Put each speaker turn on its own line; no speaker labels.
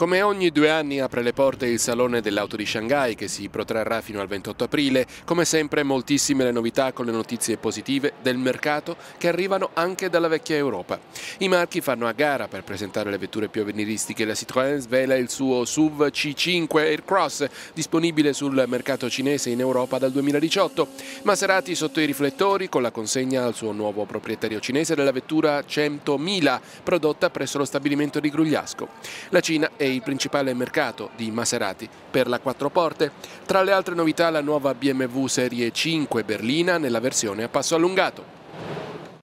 Come ogni due anni apre le porte il Salone dell'Auto di Shanghai che si protrarrà fino al 28 aprile. Come sempre moltissime le novità con le notizie positive del mercato che arrivano anche dalla vecchia Europa. I marchi fanno a gara per presentare le vetture più avveniristiche. La Citroën svela il suo SUV C5 Aircross disponibile sul mercato cinese in Europa dal 2018. Maserati sotto i riflettori con la consegna al suo nuovo proprietario cinese della vettura 100.000 prodotta presso lo stabilimento di Grugliasco. La Cina è il principale mercato di Maserati per la quattro porte. Tra le altre novità la nuova BMW Serie 5 berlina nella versione a passo allungato.